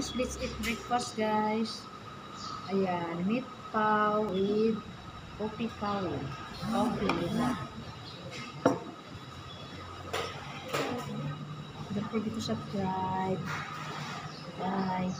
guys, let's eat breakfast guys. Ayan, meat paw with coffee cow. Coffee diba? with. Don't forget to subscribe. Bye.